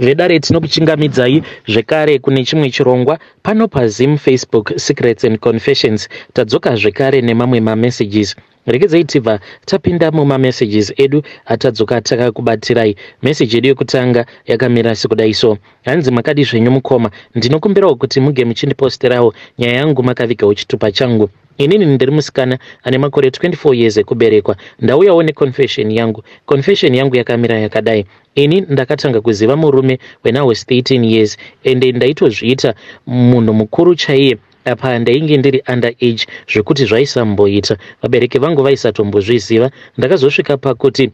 vedare tinokuchingamidzai zvekare kune chimwe chirongwa. Pano pazim facebook secrets and confessions tadzoka zvekare nemamwe mamessages. Regedzei tibva tapinda mumamessages edu atadzoka takakubatirai meseji yedu yekutanga yakamira sekudai so. Hanzi makadi zvenyu mukoma ndinokumbirawo kuti muge muchindiposterawo. Nyaya yangu makavigawo chitupa changu inini ndiri musikana ane makore 24 years ekuberekwa ndauyawo neconfession yangu. Confession yangu yakamira yakadai ini ndakatanga kuziva murume when i was 13 years ende ndaitozviita munhu mukuru chaiye. Apa ndainge ndiri under age zvekuti zvaisamboita vabereki vangu vaisatombozviziva ndakazosvika pakuti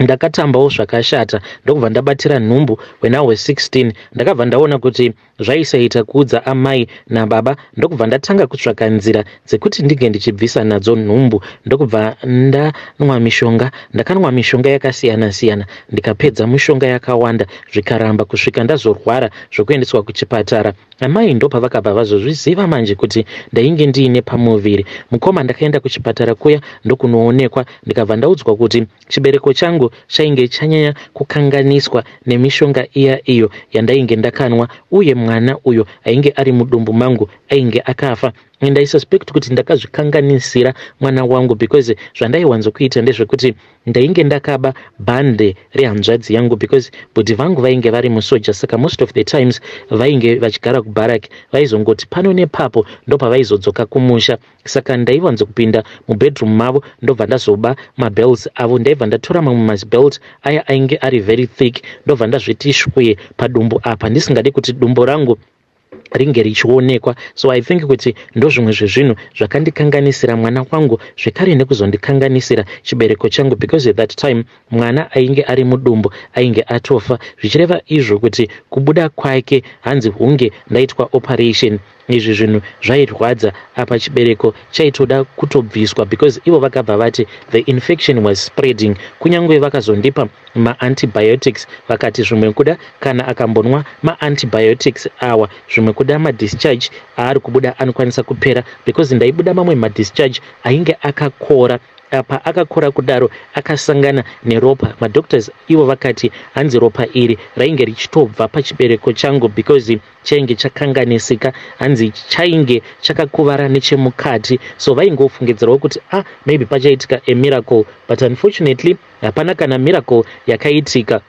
ndakatambawo zvakashata ndokubva ndabatira nhumbu when i was 16 ndakabva ndaona kuti zvaisaita kuudza amai nababa ndokubva ndatanga kutsvaka nzira dzekuti ndinge ndichibvisa nadzo nhumbu. Ndokubva ndanwa mishonga ndakanwa mishonga yakasiyana siyana ndikapedza mishonga yakawanda zvikaramba kusvika ndazorwara zvokuendeswa kuchipatara. Amai ndopavakabva vazozviziva manje kuti ndainge ndiine pamuviri. Mukoma ndakaenda kuchipatara kuya ndokunoonekwa ndikabva ndaudzwa kuti chibereko changu chainge chanyanya kukanganiswa nemishonga iya iyo yandainge ndakanwa uye mwana uyo ainge ari mudumbu mangu ainge akafa and kuti ndakazvikanganisira mwana wangu because zvandaiwanzo kuita ndezvekuti ndainge ndakaba bhande rehanzvadzi yangu because bhudhi vangu vainge vari musoja. Saka most of the times vainge vachigara kubharaki vaizongoti pano nepapo ndopavaizodzoka kumusha. Saka ndaiwanzokupinda mubedroom mavo ndobva ndazoba mabelts avo ndaibva ndatora mamwe mabelt aya ainge ari very thick ndobva ndazviti shwee padumbu apa. Ndisingadi kuti dumbu rangu ringe richionekwa. So i think kuti ndo zvimwe zvezvinhu zvakandikanganisira mwana wangu zvekare nekuzondikanganisira chibereko changu because at that time mwana ainge ari mudumbu ainge atofa zvichireva izvo kuti kubuda kwake hanzi hunge ndaitwa operation izvi zvinhu zvairwadza apa chibereko chaitoda kutobviswa because ivo vakabva vati the infection was spreading. Kunyange vakazondipa maantibiotics vakati zvimwe kuda kana akambonwa maantibiotics awa zvimwe kuda madischarge aari kubuda anokwanisa kupera. Because ndaibuda mamwe madischarge ainge akakora apa akakora kudaro akasangana neropa. Madoctors ivo vakati hanzi ropa iri? Rainge richitobva pachibereko changu because chainge chakanganisika. Hanzi chainge chakakuvara nechemukati. So vaingofungidzirawo kuti ah maybe pachaitika amiracle but unfortunately hapana kana miracle yakaitika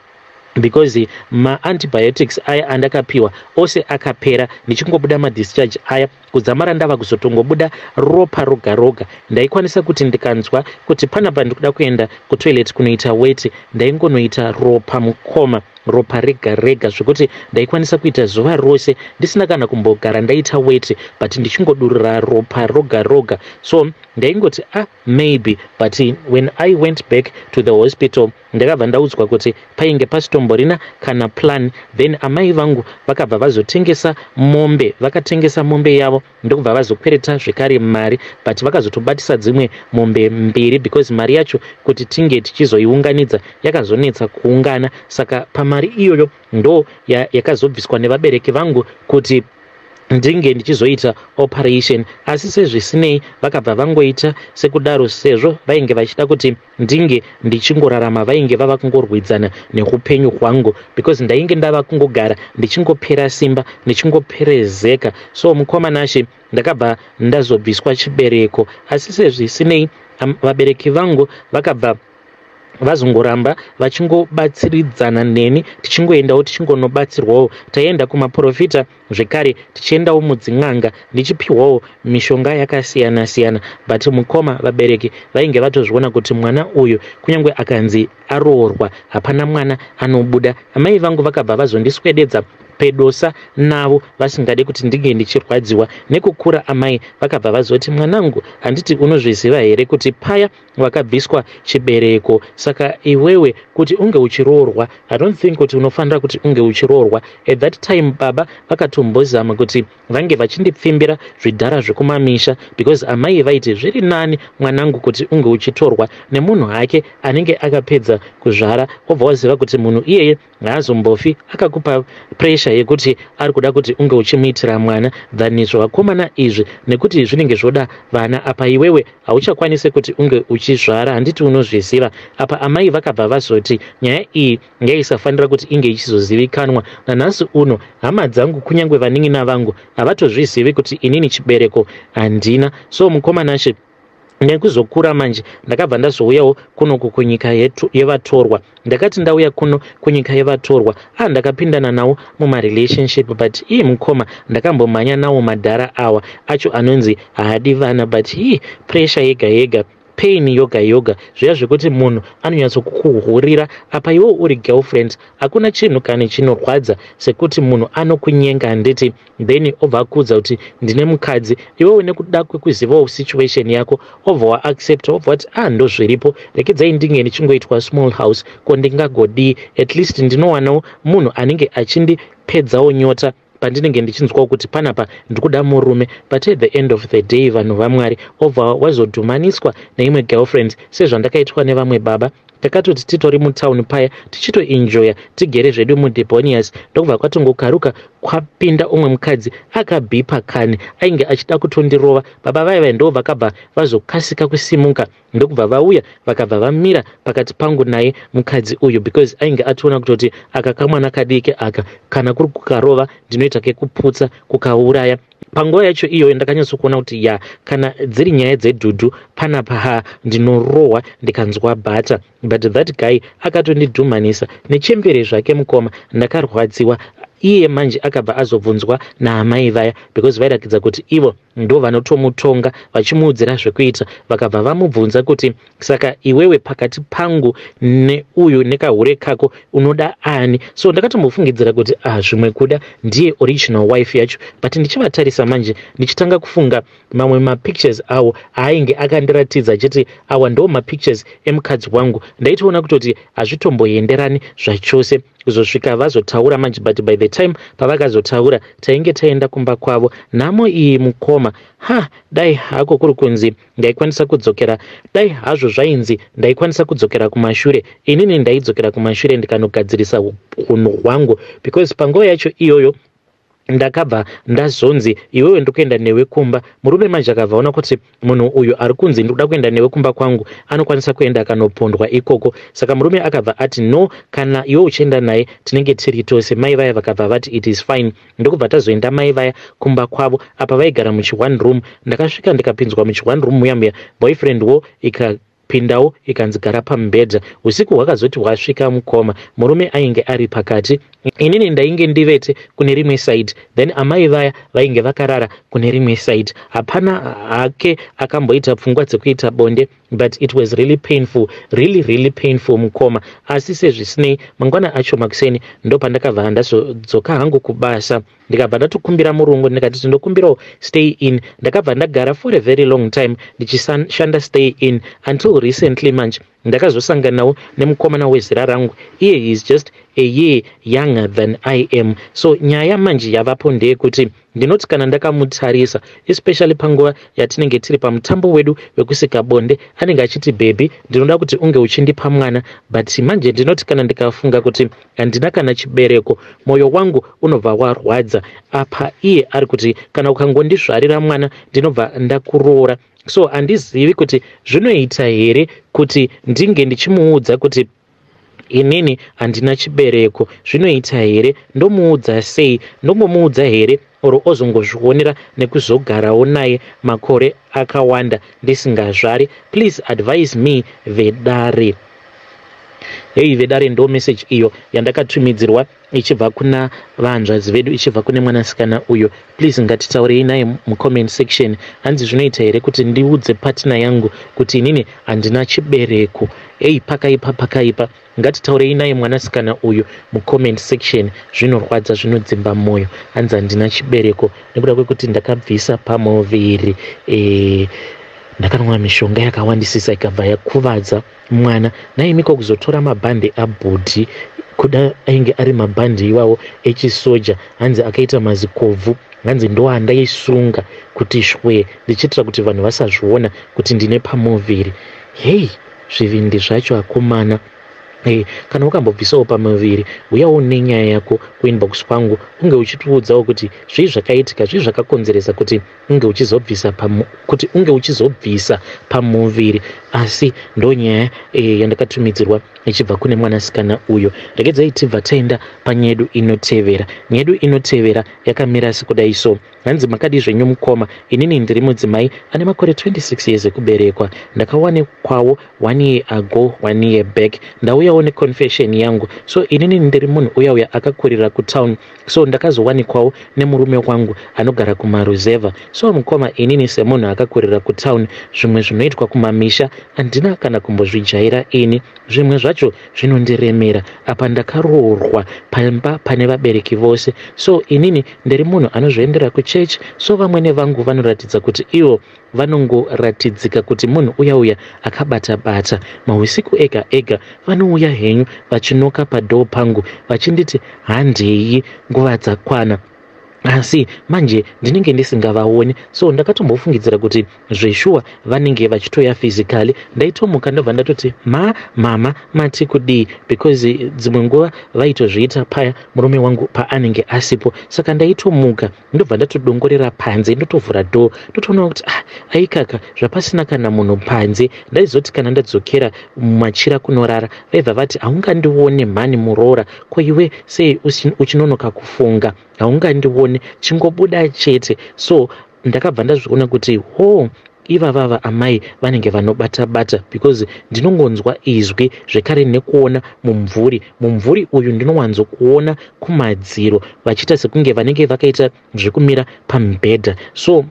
because maantibiotics aya andakapiwa ose akapera ndichingobuda madischarge aya kudzamara ndava kuzotongobuda ropa roga roga. Ndaikwanisa kuti ndikanzwa kuti panapa ndikuda kuenda kutoilet kunoita weti ndaingonoita ropa mukoma ropa rega rega zvekuti ndaikwanisa kuita zuva rose ndisina kana kumbogara ndaita weti but ndichingodurura ropa roga roga. So ndaingoti ah maybe but when i went back to the hospital ndakabva ndaudzwa kuti painge pasitomborina kana plan then amai vangu vakabva vazotengesa mombe vakatengesa mombe yavo ndokubva vazokwereta zvekare mari but vakazotobatisa dzimwe mombe mbiri because mari yacho kuti tinge tichizoiunganidza yakazonetsa kuungana. Saka pamari iyoyo ndo yakazobviswa nevabereki vangu kuti ndinge ndichizoita operation. Asi sezvisinei vakabva vangoita sekudaro sezvo vainge vachida kuti ndinge ndichingorarama vainge vava kungorwidzana neupenyu hwangu. Because ndainge ndava kungogara ndichingopera simba ndichingoperezeka so mukomanashe ndakabva ndazobviswa chibereko. Asi sezvisinei vabereki vangu vakabva vazongoramba vachingobatsiridzana neni tichingoendawo tichingonobatsirwawo taienda kumaprofita zvekare tichiendawo mudzin'anga ndichipiwawo mishonga yakasiyana siyana but mukoma vabereki vainge vatozviona kuti mwana uyu kunyange akanzi aroorwa hapana mwana anobuda amai vangu vakabva vazondiswededza pedosa navo vasingadi kuti ndinge ndichirwadziwa. Nekukura amai vakabva vazoti mwanangu handiti unozviziva here kuti paya wakabviswa chibereko? Saka iwewe kuti unge uchiroorwa i don't think kuti unofanira kuti unge uchiroorwa. At that time baba vakatombozama kuti vange vachindipfimbira zvidhara zvekumamisha because amai vaiti zviri nani mwanangu kuti unge uchitorwa? Nemunhu hake anenge akapedza kuzvara obva waziva kuti munhu iyeye haazombofi akakupa presha puresha yekuti ari kuda kuti unge uchimuitira mwana than zvakomana izvi nekuti zvinenge zvoda vana apa iwewe hauchakwanisi kuti unge uchizvara. Handiti unozviziva. Apa amai vakabva vazoti nyaya iyi yaisafanira kuti inge ichizozivikanwa. Nanhasi uno hama dzangu kunyange vanin'ina vangu havatozvizivi kuti inini chibereko handina so mukomanache nekuzokura manje ndakabva ndazouyawo kunoku kunyika yevatorwa. Ndakati ndauya kuno kunyika yevatorwa a ndakapindana nawo mumarelationship but ii mukoma ndakambomhanya nawo madhara awa acho anonzi haadi vana but ii puresha yega yega pain yoga yoga zviya zvekuti munhu anonyatsokukuhurira. Apa iwo uri girlfriend hakuna chinhu kane chinorwadza sekuti munhu anokunyenga handiti then obva akuudza kuti ndine mukadzi. Iwewe nekuda kwekuzivawo situation yako obva waaccepta obva wati ah ndo zviripo. Rekedzai ndinge ndichingoitwa small house ko ndingagodii. At least ndinowanawo munhu anenge achindipedzawo nyota pandinenge ndichinzwawo kuti panapa ndikuda murume but at the end of the day vanhu vamwari obva wazodhumaniswa neimwe girlfriend sezvandakaitwa nevamwe baba. Takatoti titori mutauni paya tichitoenjoya tigere zvedu mudebonius ndokubva kwatongokaruka kwapinda umwe mukadzi akabhipa kani ainge achida kutondirova. Baba vaiva ndo vakabva vazokasika kusimuka. Ndokubva vauya vakabva vamira pakati pangu naye mukadzi uyu because ainge ationa kutoti aka kamwana kadiki aka kana kuri kukarova ndinoita kekuputsa kukauraya. Panguva yacho iyoyo ndakanyatsokuona kuti ya kana dziri nyaya dzedhudhu panapa ndinorohwa ndikanzwa bhata but that guy akatondidhumanisa nechembere zvake mukoma ndakarwadziwa iye manje akabva azobvunzwa naamai vaya because vairatidza kuti ivo ndo vanotomutonga vachimuudzira zvekuita vakabva vamubvunza kuti saka iwewe pakati pangu neuyu nekahure kako unoda ani? So ndakatombofungidzira kuti ah zvimwe kuda ndiye original wife yacho. But ndichivatarisa manje ndichitanga kufunga mamwe mapictures awo aainge akandiratidza achiti awa ndo mapictures emukadzi wangu. Ndaitoona kutoti hazvitomboenderani zvachose kuzosvika vazotaura manje but by the time pavakazotaura tainge taenda kumba kwavo nhamo iyi mukoma ha dai hako kuri kunzi ndaikwanisa kudzokera. Dai hazvo zvainzi ndaikwanisa kudzokera kumashure. Inini ndaidzokera kumashure ndikanogadzirisa unhu hwangu because panguva yacho iyoyo ndakabva ndazonzi iwewe ndokuenda newe kumba. Murume manje akabva ona kuti munhu uyu ari kunzi ndikuda kuenda newe kumba kwangu anokwanisa kuenda akanopondwa ikoko. Saka murume akabva ati no kana iwe uchienda naye tinenge tiri tose. Mai vaya vakabva vati it is fine. Ndokubva tazoenda mai vaya kumba kwavo apa vaigara muchione room. Ndakasvika ndikapinzwa muchione room muya muya boyfriendwo ika pindawo ikanzi gara usiku hwakazoti hwasvika mukoma. Murume ainge ari pakati. Inini ndainge ndivete kune rimwe saidi then amai vaya vainge vakarara kune rimwe saidi hapana hake akamboita pfungwa dzekuita bonde but it was really painful really really painful mukoma. Asi sezvisinei mangwana acho makuseni ndo pandakabva handazodzoka hangu kubasa. Ndikabva ndatokumbira murungu ndikati tindokumbirawo stay in. Ndakabva ndagara for a very long time ndichishanda stay in until recently manje ndakazosanganawo nemukomana wezira rangu. Iye is just year younger than i am. So nyaya manje yavapo ndeyekuti ndinoti kana ndakamutarisa especially panguva yatinenge tiri pamutambo wedu wekusika bonde anenge achiti bhebhi ndinoda kuti unge uchindipa mwana but manje ndinoti kana ndikafunga kuti handina kana chibereko mwoyo wangu unobva warwadza. Apa iye ari kuti kana ukangondizvarira mwana ndinobva ndakuroora. So handizivi kuti zvinoita here kuti ndinge ndichimuudza kuti inini handina chibereko. Zvinoita here? Ndomuudza sei? Ndombomuudza here? Oro ozongozvionera nekuzogarawo naye makore akawanda ndisingazvari. Please advise me vedare hei vedare ndo meseji iyo yandakatumidzirwa ichibva kuna vahanzvadzi vedu ichibva kune mwanasikana uyo. Please ngatitaurei naye mucomment section. Hanzi zvinoita here kuti ndiudze patina yangu kuti inini handina chibereko? Ei pakaipa pakaipa. Ngatitaurei naye mwanasikana uyu mucomment section. Zvinorwadza zvinodzimba mwoyo. Hanzi handina chibereko. Nekuda kwekuti ndakabvisa pamuviri e, ndakanwa mishonga yakawandisisa ikabva yakuvadza mwana. Naimiko kuzotora mabhande abhodhi kuda ainge ari mabhandi iwawo echisoja hanzi akaita mazikovhu hanzi ndo andaisunga kuti shwe ndichiitira kuti vanhu vasazviona kuti ndine pamuviri. Hei zvivindi zvacho akomana e, kana ukambobvisawo pamuviri uyawo nenyaya yako kuinbox kwangu unge uchitiudzawo kuti zvii zvakaitika zvii zvakakonzeresa kuti unge uchizobvisa kuti unge uchizobvisa pamuviri. Asi ndo nyaya e, yandakatumidzirwa ichibva kune mwanasikana uyo. Regedzai tibva taenda panyedu inotevera. Nyedu inotevera yakamira sekudai so. Hanzi makadi zvenyu mukoma inini ndiri mudzimai ane makore 26 years ekuberekwa. Ndakawanikwawo one year ago one year back ndauyawo neconfession yangu. So inini ndiri munhu uya uya akakurira kutown. So ndakazowanikwawo nemurume wangu anogara kumaruzeva so mukoma inini semunhu akakurira kutown zvimwe zvinoitwa kumamisha handina kana kumbozvijaira ini. Zvimwe zvacho zvinondiremera. Apa ndakaroorwa pamba pane vabereki vose. So inini ndiri munhu anozviendera kuchechi so vamwene vangu vanoratidza kuti ivo vanongoratidzika kuti munhu uya uya akabata bata mausiku ega ega vanouya henyu vachinoka padhoo pangu vachinditi handei nguva dzakwana asi manje ndinenge ndisingavaoni so ndakatombofungidzira kuti zveshuwa vanenge vachitoya physically ndaitomuka ndobva ndatoti ma mama mati kudii? Because dzimwe nguva vaitozviita paya murume wangu paanenge asipo. Saka ndaitomuka ndobva ndatodongorera panze ndotovhura dhoo ndotoona kuti ah, aikaka zvapasina kana munhu panze. Ndaizoti kana ndadzokera machira kunorara vaibva vati haungandione mhani muroora ko iwe sei uchinonoka kufunga haungandioni chingobuda chete. So ndakabva ndazviona kuti ho ivavava amai vanenge vanobata bata because ndinongonzwa izwi zvekare nekuona mumvuri. Mumvuri uyu ndinowanzokuona kumadziro vachiita sekunge vanenge vakaita zvekumira pamubhedha so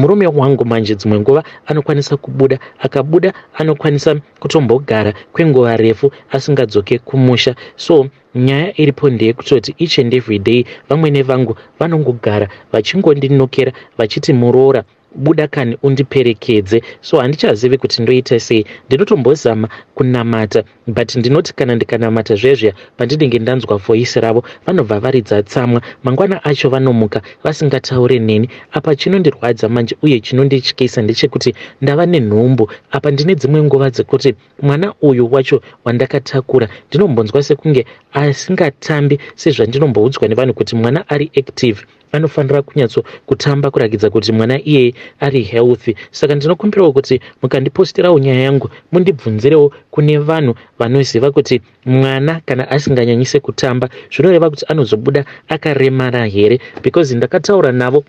murume wangu manje dzimwe nguva anokwanisa kubuda akabuda anokwanisa kutombogara kwenguva refu asingadzoke kumusha. So nyaya iripo ndeyekutoti each and every day vamwene vangu vanongogara vachingondinokera vachiti muroora buda kani undiperekedze. So handichazivi kuti ndoita sei. Ndinotombozama kunamata but ndinoti kana ndikanamata zvezvya pandinenge ndanzwa voisi ravo vanobva varidza tsamwa. Mangwana acho vanomuka vasingataure neni. Apa chinondirwadza manje uye chinondityisa ndechekuti ndava nenhumbu. Apa ndine dzimwe nguva dzekuti mwana uyu wacho wandakatakura ndinombonzwa sekunge asingatambi sezvandinomboudzwa nevanhu kuti mwana ari active anofanira kunyatso kutamba kurakidza kuti mwana iyeye ari healthy. Saka ndinokumbirawo kuti mukandipostirawo nyaya yangu mundibvunzirewo kune vanhu vanoziva kuti mwana kana asinganyanyise kutamba zvinoreva kuti anozobuda akaremara here? Because ndakataura navo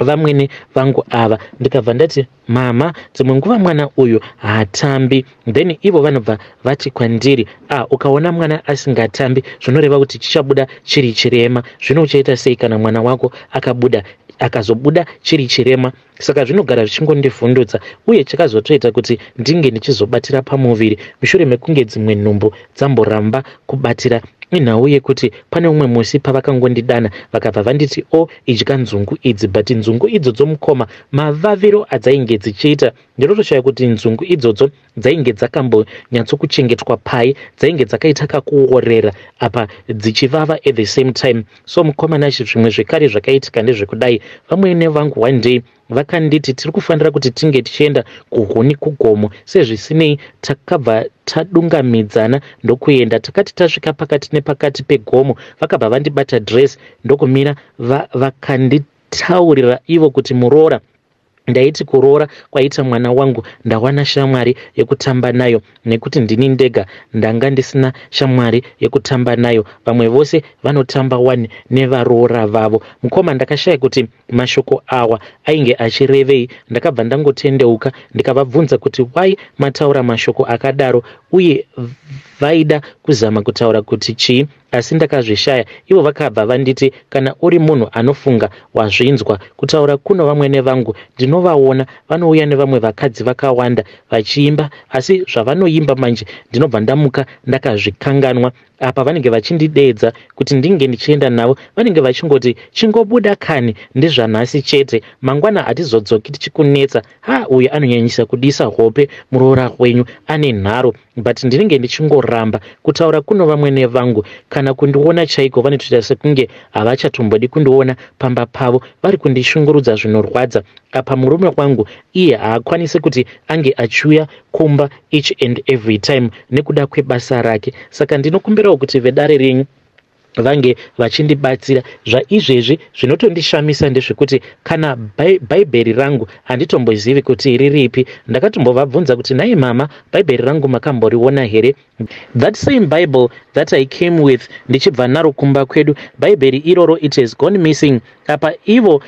vamwene vangu ava. Ndikabva ndati mama dzimwe nguva mwana uyu haatambi then ivo vanobva vati kwandiri a ukaona mwana asingatambi zvinoreva kuti chichabuda chiri chirema. Zvino uchaita sei kana mwana wako akabuda akazobuda chiri chirema? Saka zvinogara zvichingondivhundutsa uye chakazotoita kuti ndinge ndichizobatira pamuviri. Mushure mekunge dzimwe nhumbu dzamboramba kubatira inhau yekuti pane umwe musi pavakangondidana vakabva vanditi o idya nzungu idzi but nzungu idzodzo mukoma mavaviro adzainge dzichiita. Ndinotoshaya kuti nzungu idzodzo dzainge dzakambonyatsokuchengetwa pai dzainge dzakaita kakuorera apa dzichivava at the same time. So mukomana zvimwe zvekare zvakaitika ndezvekudai. Vamwene vangu one day vakanditi tiri kufanira kuti tinge tichienda kuhuni kugomo sezvisinei takabva tadungamidzana ndokuenda. Takati tasvika pakati nepakati pegomo vakabva vandibata dress ndokumira vakanditaurira ivo kuti muroora ndaiti kuroora kwaita mwana wangu ndawana shamwari yekutamba nayo. Nekuti ndini ndega ndanga ndisina shamwari yekutamba nayo. Vamwe vose vanotamba one nevaroora vavo. Mukoma ndakashaya kuti mashoko awa ainge achirevei. Ndakabva ndangotendeuka ndikavabvunza kuti wai mataura mashoko akadaro uye vaida kuzama kutaura kuti chii? Asi ndakazvishaya ivo vakabva vanditi kana uri munhu anofunga wazvinzwa. Kutaura kuno vamwene vangu. Ndinovaona vanouya nevamwe vakadzi vakawanda vachiimba. Asi zvavanoimba manje ndinobva ndamuka ndakazvikanganwa. Apa vanenge vachindidedza kuti ndinge ndichienda navo vanenge vachingoti chingobuda kani? Ndezvanhasi chete. Mangwana hatizodzoki tichikunetsa. Ha uyu anonyanyisa kudisa hope muroora wenyu ane nharo but ndinenge ndichingoramba kutaura kuno vamwene vangu. Kana kundiona chaiko vanotoita sekunge havachatombodi kundiona pamba pavo vari kundishungurudza zvinorwadza. Apa murume wangu iye haakwanisi kuti ange achiuya kumba each and every time nekuda kwebasa rake. Saka ndinokumbirawo kuti vedare renyu vange vachindibatsira zvaizvezvi zvinotondishamisa ndezvekuti kana bhaibheri rangu handitombozivi kuti riripi ndakatombovabvunza kuti nai mama bhaibheri rangu makamboriona here? That same bible that i came with ndichibva naro kumba kwedu bhaibheri iroro it has gone missing. Apa ivo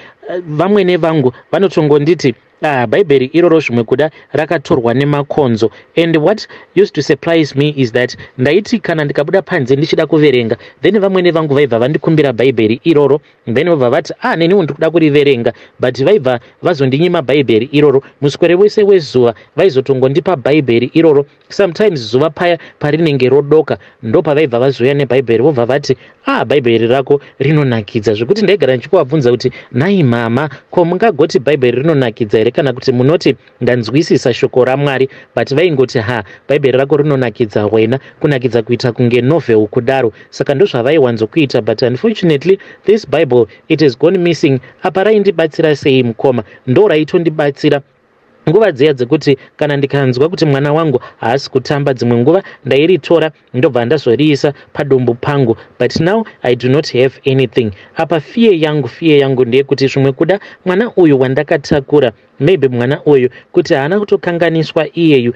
vamwe vamwene vangu vanotongonditi ah bhaibheri iroro zvimwe kuda rakatorwa nemakonzo. And what used to surprise me is that ndaiti kana ndikabuda panze ndichida kuverenga then vamwene vangu vaibva vandikumbira bhaibheri iroro then vobva vati ah neniwo ndikuda kuriverenga. But vaibva vazondinyima bhaibheri iroro. Muswere wese wezuva vaizotongondipa bhaibheri iroro. Sometimes zuva paya parinenge rodoka ndo pavaibva vazouya nebhaibheri vobva vati ah bhaibheri rako rinonakidza. Zvekuti ndaigara ndichikuvabvunza kuti nai mama ko mungagoti bhaibheri rinonakidza here kana kuti munoti ndanzwisisa shoko ramwari but vaingoti ha bhaibheri rako rinonakidza wena kunakidza kuita kunge novel kudaro. Saka ndozvavaiwanzokuita but unfortunately this bible it has gone missing. Apa raindibatsira sei mukoma? Ndo raitondibatsira nguva dziya dzekuti kana ndikanzwa kuti mwana wangu haasi kutamba dzimwe nguva ndairitora ndobva ndazoriisa padumbu pangu. But now i do not have anything. Apa fiye yangu fiye yangu ndeyekuti zvimwe kuda mwana uyu wandakatakura maybe mwana uyu kuti haana kutokanganiswa iyeyu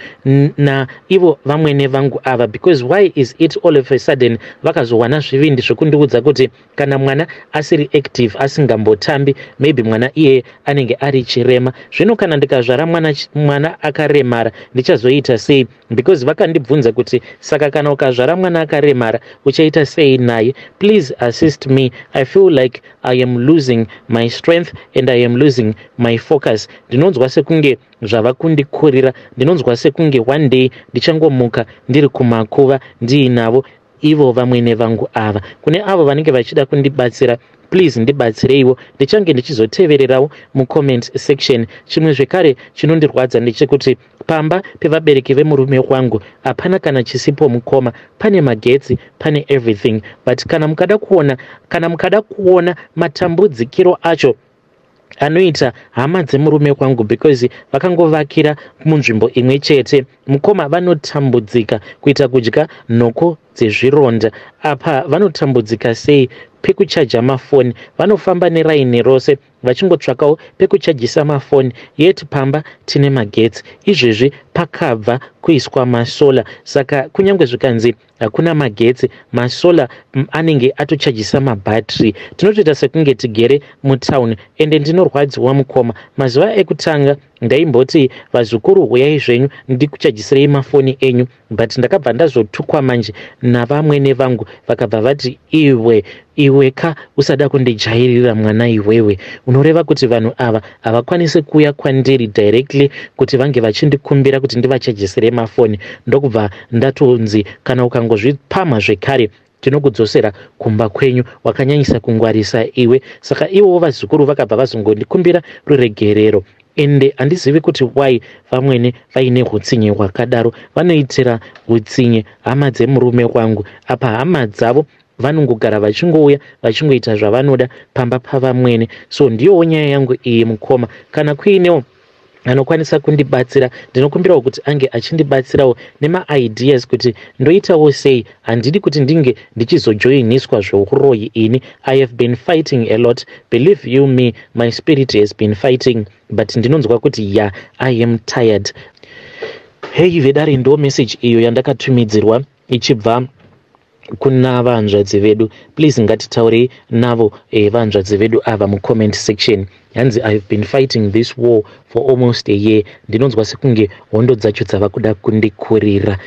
naivo vamwene vangu ava. Because why is it all of a sudden vakazowana zvivindi zvekundiudza kuti kana mwana asiri active asingambotambi maybe mwana iyeye anenge ari chirema? Zvino kana ndikazvara mwana, mwana akaremara ndichazoita sei? Because vakandibvunza kuti saka kana ukazvara mwana akaremara uchaita sei naye? Please assist me. I feel like i am losing my strength and i am losing my focus. Ndinonzwa sekunge zvava kundikurira ndinonzwa sekunge one day ndichangomuka ndiri kumakuva ndiinavo ivo vamwene vangu ava. Kune avo vanenge vachida kundibatsira please ndibatsireiwo ndichange ndichizotevererawo mucomment section. Chimwe zvekare chinondirwadza ndechekuti pamba pevabereki vemurume wangu hapana kana chisipo mukoma. Pane magetsi pane everything. But kana mukada kuona kana mukada kuona matambudzikiro acho anoita hama dzemurume kwangu because vakangovakira munzvimbo imwe chete mukoma vanotambudzika kuita kudya nhoko dzezvironda. Apa vanotambudzika sei pekuchaja mafoni. Vanofamba neraini rose vachingotsvakawo pekuchajisa mafoni. Yeti pamba tine magetsi. Izvezvi pakabva kuiswa masola. Saka kunyange zvikanzi hakuna magetsi masola anenge atochajisa mabhatiri tinotoita sekunge tigere mutauni ende ndinorwadziwa mukoma. Mazuva ekutanga ndaimboti vazukuru huyai zvenyu ndikuchajisirei mafoni enyu. But ndakabva ndazotukwa manje navamwene vangu vakabva vati iwe iwe ka usada kundijairira mwana iwewe. Unoreva kuti vanhu ava havakwanisi kuuya kwandiri directly kuti vange vachindikumbira kuti ndivachajisire mafoni. Ndokubva ndatonzi kana ukangozvipamha zvekare tinokudzosera kumba kwenyu wakanyanyisa kungwarisa iwe. Saka ivowo vazukuru vakabva vazongondikumbira ruregerero. Ende handizivi kuti wai vamwene vaine utsinye hwakadaro. Vanoitira utsinye hama dzemurume wangu. Apa hama dzavo vanongogara vachingouya vachingoita zvavanoda pamba pavamwene. So ndiyowo nyaya yangu iyi mukoma. Kana kuinewo anokwanisa kundibatsira ndinokumbirawo kuti ange achindibatsirawo nemaideas kuti ndoitawo sei. Handidi kuti ndinge ndichizojoiniswa zvouroyi ini. I have been fighting a lot. Believe you me my spirit has been fighting but ndinonzwa kuti ya i am tired. Hei vedare ndo message iyo yandakatumidzirwa ichibva kuna vahanzvadzi vedu. Please ngatitaurei navo eh, vahanzvadzi vedu ava mucomment section. Hanzi ihave been fighting this war for almost a year. Ndinonzwa sekunge hondo dzacho dzava kuda kundikurira